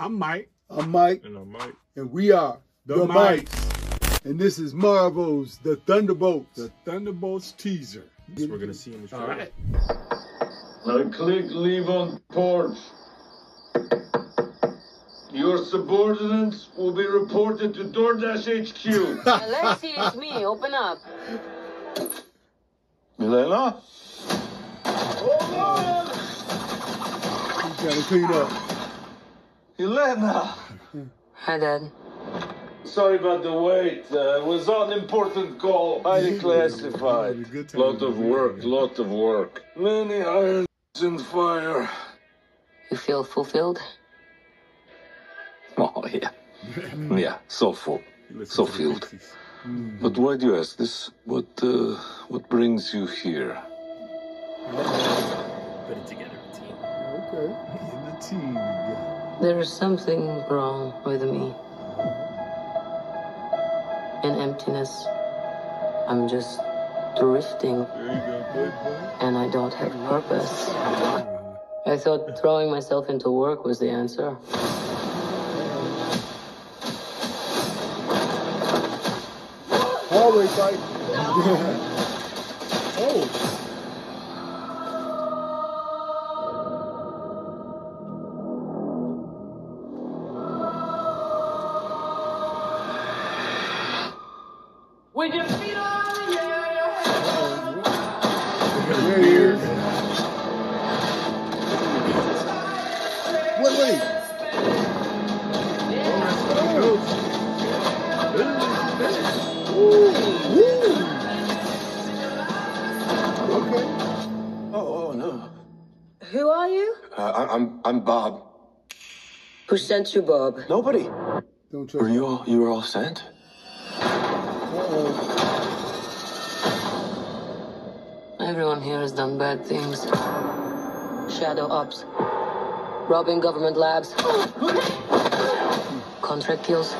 I'm Mike. I'm Mike, And I'm Mike. and we are The, the, Mikes. Mikes. And this is Marvel's The Thunderbolts. The Thunderbolts teaser. So we're gonna see in the All trailer. right. Now click leave on porch. Your subordinates will be reported to DoorDash HQ. Alexei, it's me. Open up. Milena? Oh no! He's trying to clean up. Yelena! Hi, Dad. Sorry about the wait. Uh, it was on important call. Highly classified. Good. Lot of work, lot of work. Many irons in fire. You feel fulfilled? Oh, yeah. Yeah, so full. So filled. But why do you ask this? What, uh, what brings you here? Put it together, team. Okay. In the team together. There is something wrong with me. An emptiness. I'm just drifting go, and I don't have purpose. I thought throwing myself into work was the answer. Hallway fight. With your feet on the air. There he is. Wait, wait. Woo. Okay. Oh, oh. Who are you? Uh, I- I'm I'm Bob. Who sent you, Bob? Nobody. Don't Were you all you were all sent? Everyone here has done bad things. Shadow ops. Robbing government labs. Contract kills.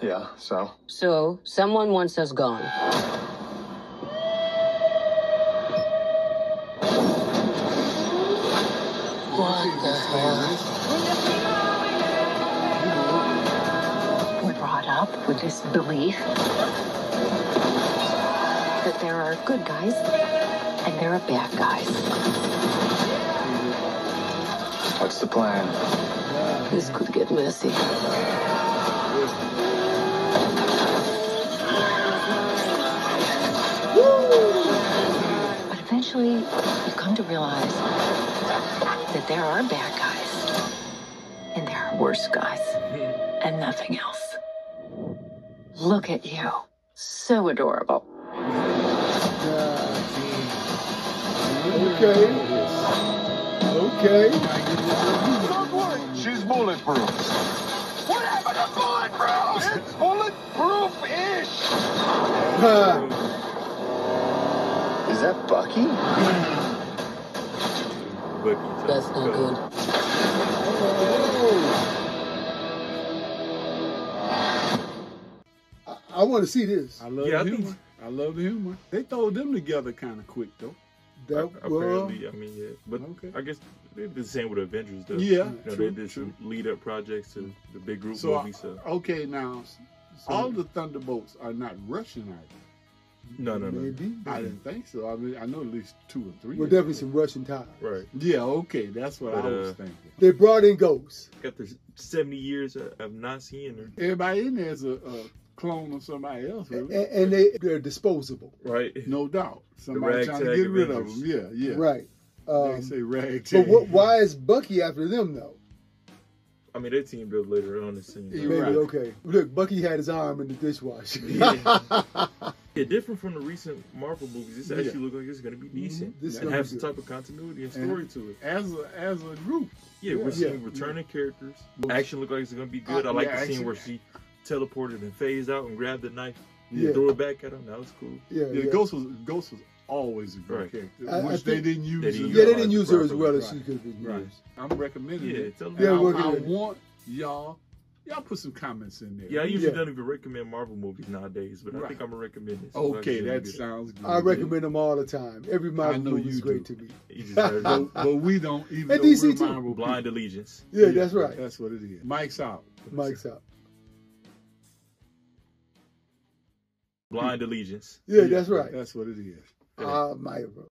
Yeah. So. So, someone wants us gone. What the hell? We're brought up with this belief that there are good guys and there are bad guys. What's the plan? This could get messy. But eventually, you come to realize that there are bad guys and there are worse guys and nothing else. Look at you. So adorable. Okay. Okay. She's bulletproof. What happened to bulletproof? It's bulletproof-ish. Ha. Is that Bucky? Bucky. That's not good. I, I want to see this. I love Yeah, I the think- humor. I love the humor. They throw them together kind of quick though. That well, Apparently, I mean, yeah. But Okay. I guess they did the same with Avengers, though. Yeah, You know, true, they did true. some lead up projects to the big group So movie, so. okay, now all the Thunderbolts are not Russian, are they? No, no, no. maybe. I didn't think so. I mean, I know at least two or three. Well, of definitely some Russian ties. Right. Yeah, okay, that's what But, I was uh, thinking. They brought in ghosts. Got the 70 years of, of not seeing her. Everybody in there is a, a clone of somebody else, And, really. and they, they're disposable. Right. no doubt. Somebody trying to get rid of them. Yeah, yeah. Right. They Um, say ragtag. but what, why is Bucky after them, though? I mean, they teamed up later on the scene. You're Maybe, right. okay. Look, Bucky had his arm in the dishwasher. Yeah, different from the recent Marvel movies. This actually Yeah. look like it's going to be decent This is and gonna have some good. type of continuity and And- story to it. as a as a group. Yeah, we're Yeah. seeing returning characters. Action look like it's going to be good. Uh, I like yeah, the scene action. where she teleported and phased out and grabbed the knife, Yeah. threw it back at him. That was cool. Yeah, Yeah, yeah. Ghost was Ghost was always a good Right. character, I- I they didn't use. They as didn't Yeah, they didn't use her as properly. well as she could have been Right. used. I'm recommending Yeah, it. tell them Yeah, I, I want y'all Y'all put some comments in there. Yeah, I usually Yeah. don't even recommend Marvel movies nowadays, but I think I'm gonna recommend this. Okay, that good. sounds good. I recommend them all the time. Every Marvel know movie you is great do. to me. You just heard But, it. but we don't even And know DC we're too. Marvel Blind people. Allegiance. Yeah, that's right. That's what it is. Mike's out. Mike's out. Blind Allegiance. Yeah, that's right. That's what it is. Ah, my bro.